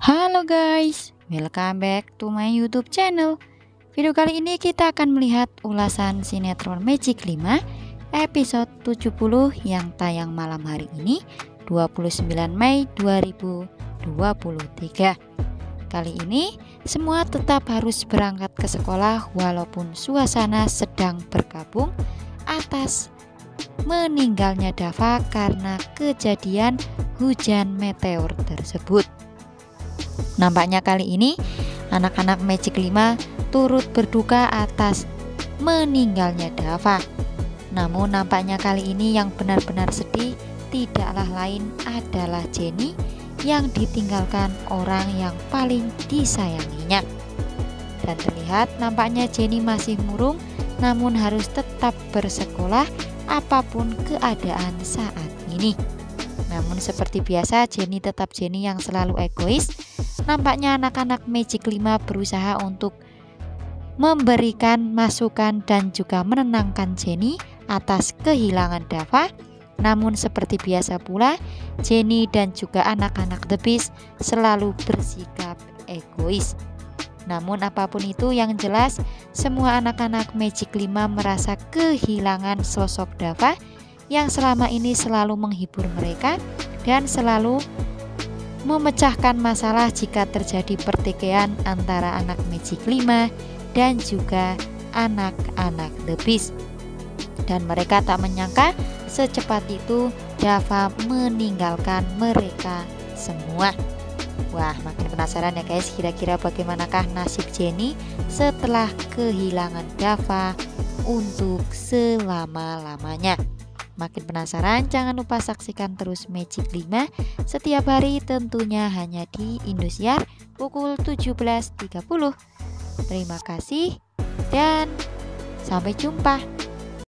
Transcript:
Halo guys, welcome back to my YouTube channel. Video kali ini kita akan melihat ulasan sinetron Magic 5 episode 70 yang tayang malam hari ini 29 Mei 2023. Kali ini semua tetap harus berangkat ke sekolah walaupun suasana sedang berkabung atas meninggalnya Dava karena kejadian hujan meteor tersebut. Nampaknya kali ini anak-anak Magic 5 turut berduka atas meninggalnya Dava. Namun nampaknya kali ini yang benar-benar sedih tidaklah lain adalah Jenny yang ditinggalkan orang yang paling disayanginya. Dan terlihat nampaknya Jenny masih murung namun harus tetap bersekolah apa pun keadaan saat ini. Namun seperti biasa Jenny tetap Jenny yang selalu egois. Nampaknya anak-anak Magic 5 berusaha untuk memberikan masukan dan juga menenangkan Jenny atas kehilangan Dava namun seperti biasa pula, Jenny dan juga anak-anak The Beast selalu bersikap egois. Namun apa pun itu yang jelas, semua anak-anak Magic 5 merasa kehilangan sosok Dava yang selama ini selalu menghibur mereka dan selalu memecahkan masalah jika terjadi pertikaian antara anak Magic 5 dan juga anak-anak The Beast. Dan mereka tak menyangka secepat itu Dava meninggalkan mereka semua. Wah, makin penasaran ya guys, kira-kira bagaimanakah nasib Jenny setelah kehilangan Dava untuk selama-lamanya. Makin penasaran? Jangan lupa saksikan terus Magic 5 setiap hari tentunya hanya di Indosiar pukul 17.30. Terima kasih dan sampai jumpa.